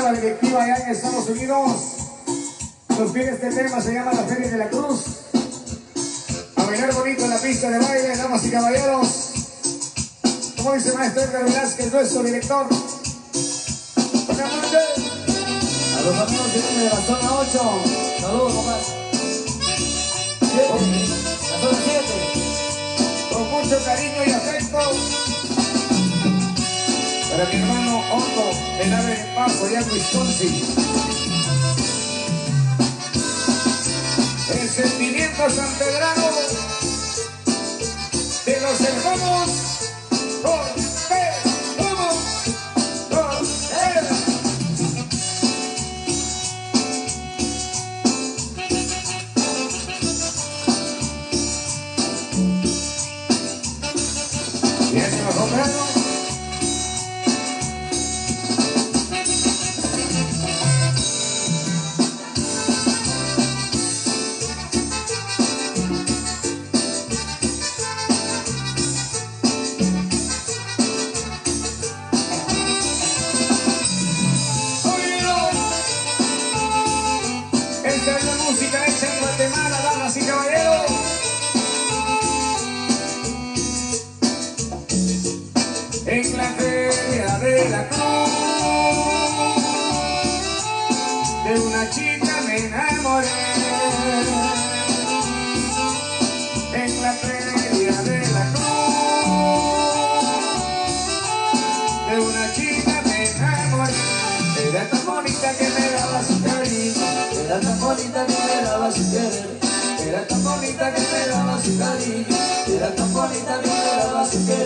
la directiva allá en Estados Unidos. Nos pide este tema, se llama La Feria de la Cruz. A bailar bonito en la pista de baile, damas y caballeros. Como dice Maestro Edgar Velázquez, nuestro director. A los amigos que vienen de la zona 8, saludos. 7, la zona 7. Con mucho cariño y afecto. Para mi hermano Otto, en Ave de Paso, allá en Wisconsin. El sentimiento sanpedrano de los hermanos bonita que me daba su cariño, Era tan bonita que me daba su querer. era tan bonita que me daba su cariño. Era tan bonita que me daba su querer.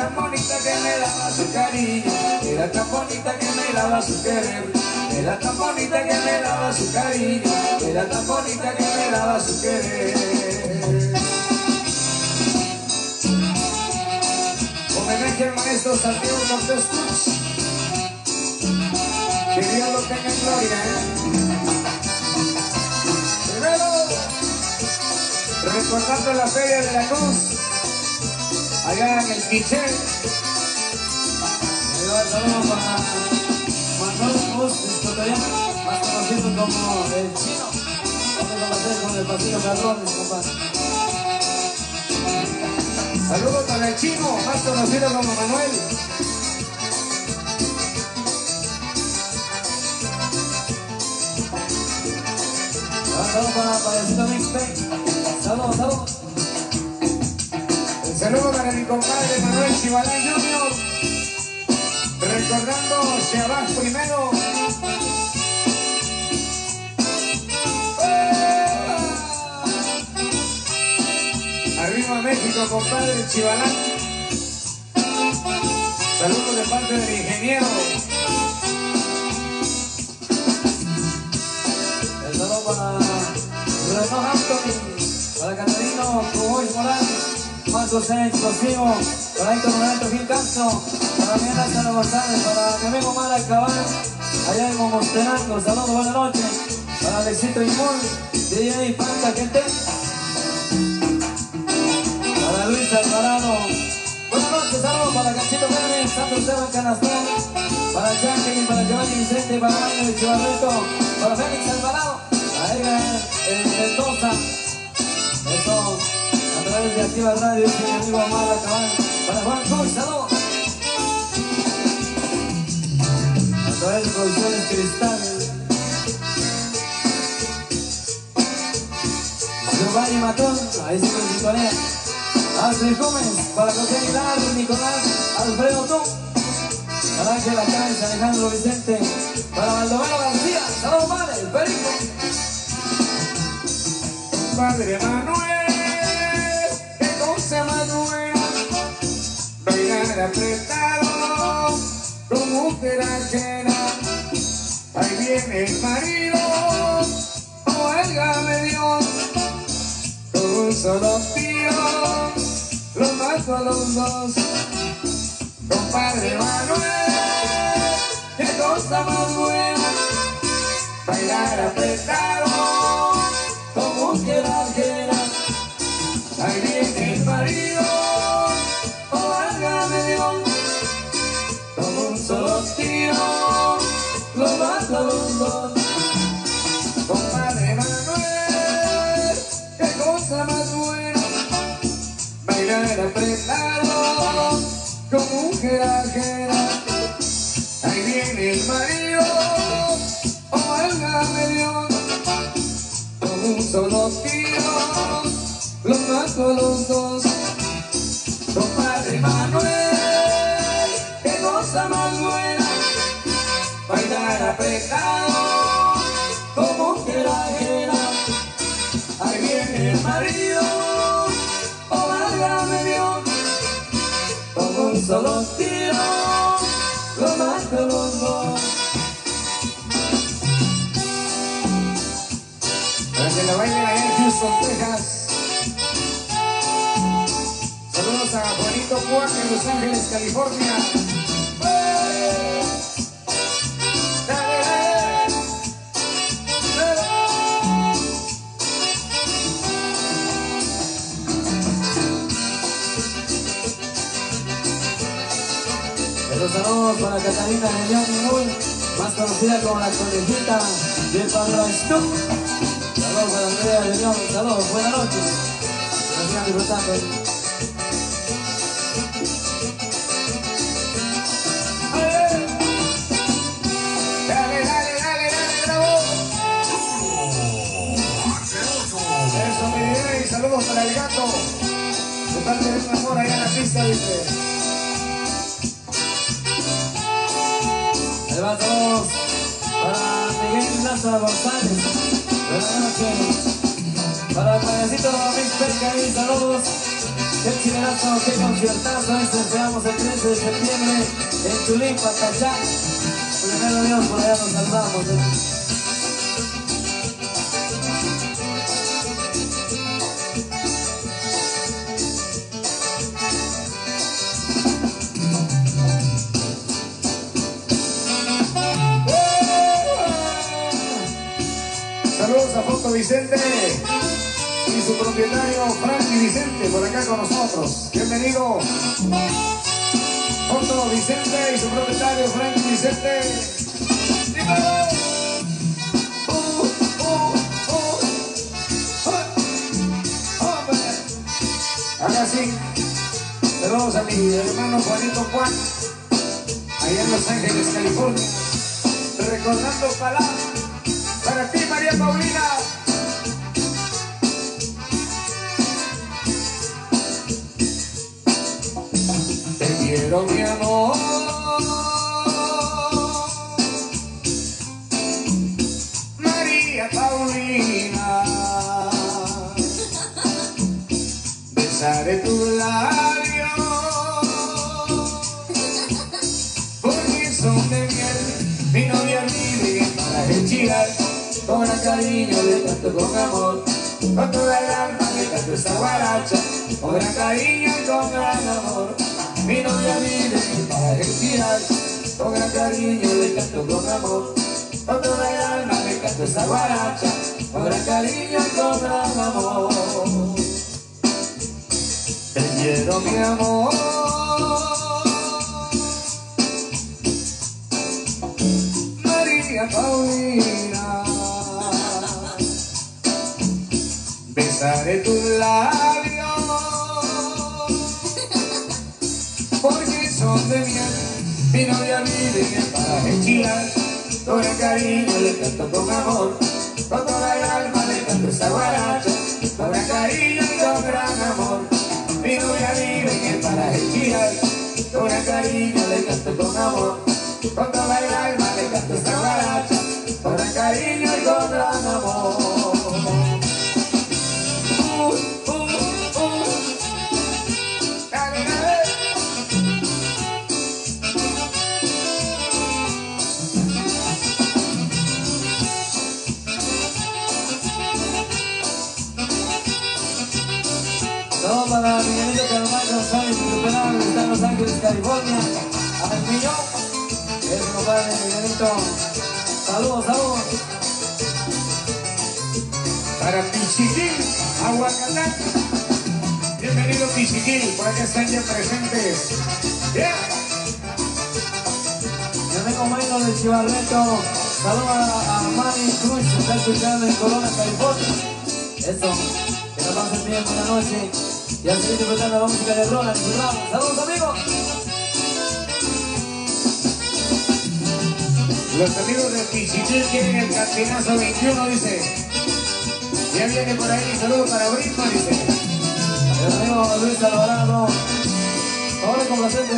Tan bonita que me daba su cariño, era tan bonita que me daba su querer. Era tan bonita que me daba su cariño, era tan bonita que me daba su querer. Homenaje al maestro Santiago Cortés. Que Dios lo tenga en gloria, ¿eh? Primero, recordando la Feria de la Cruz, allá en el Quiché. Ahí va el saludo para Manuel ecuatoriano, más conocido como el chino. Vamos a pasar con el pasillo Carrones, papá. Saludos para el chino, más conocido como Manuel. Un saludo para Payasito Mixtape. Saludos, saludos. Un saludo para mi compadre Manuel Chivalán Jr. Recordando Shabbat primero. Arriba México, compadre Chivalán. Saludos de parte del ingeniero. Marco C. Explosivo, para Héctor Roberto Gil Castro, para Miguel Lázaro González, para mi amigo Mara Cabal, allá en Momostenango, saludos, buenas noches, para Alexito Imol, DJ Panta Gente, para Luis Alvarado, buenas noches, saludos para Cachito Pérez, Santo Esteban Canastón, para Jacqueline, para Giovanni Vicente, para Mario Chivarreto, para Félix Alvarado, a Edgar eh, Mendoza, eso a través de Activa Radio, dice mi amigo Omar Cabal, para Juan Cruz. A través de Producciones Cristales. Giovanni Matón, ahí se nos sintonía. Gómez, para José Aguilar, Nicolás, Alfredo Tú, para Ángela Cáez, Alejandro Vicente, para Baldomero García, saludos padre, perico. Padre Manuel, mujer ajena. Ahí viene el marido, oh, válgame Dios, con un solo tiro, mato a los dos. Compadre Manuel, qué cosa más buena, bailar apretado apretado como un jerajera. Ahí viene el marido, oh válgame Dios, con un solo tiro, los mato a los dos. Compadre Manuel, Houston, Texas. Saludos a Juanito Juan en Los Ángeles, California. Los saludos para Catalina de León Moon, más conocida como la conejita del Padrastú. Saludos para Andrea León, saludos, buenas noches. Que sigan disfrutando. Dale, dale, dale, dale. Eso, mi y saludos para el gato. De parte de amor allá en la pista, dice. Ahí va para Miguel González. Para el Perca ahí, saludos. Qué chilerazo, qué conciertazo este esperamos el 13 de septiembre en Tulín, Pacachá. Primero Dios, por allá nos saludamos. ¿eh? Vicente y su propietario Frankie Vicente por acá con nosotros. Bienvenido. Foto Vicente y su propietario Frankie Vicente. ¡Dímelo! Ahora sí. Saludos a mi hermano Juanito Juan, allá en Los Ángeles, California. Recordando palabras. Para ti, María Paulina. Quiero, mi amor. María Paulina. Besaré tus labios. Porque son de miel. Mi novia vive para enchilar. Con el cariño le canto con amor. Con toda el alma le canto esta guaracha. Con gran cariño y con gran amor. Mi novia vive para enchilar. Con gran cariño le canto con amor. Con toda el alma le canto esta guaracha. Con gran cariño con gran amor. Te quiero mi amor. María Paulina. Besaré tus labios. De miel. Mi novia vive en el paraje. Con el cariño le canto con amor. Con toda el alma le canto esta guaracha. Gran cariño y con gran amor. Mi novia vive en el paraje gran cariño le canto con amor. Con toda el alma California, a Piñón, es mi compadre Miguelito. Saludos, saludos. Para Pichiquil, Aguacatán. Bienvenido Pichiquil, por acá están ya presentes. Yeah. Yo tengo Michael de Chivarreto. Saludos a, a Manny Cruz, que está escuchando en Corona, California. Eso, que la pasen bien, buena noche. Y a seguir disfrutando la música de disfrutamos. Saludos amigos. Los amigos de Pichiquil quieren el cantinazo 21, dice. Ya viene por ahí, saludos para Brisma, dice. El amigo Luis Alvarado. Ahora complaciente.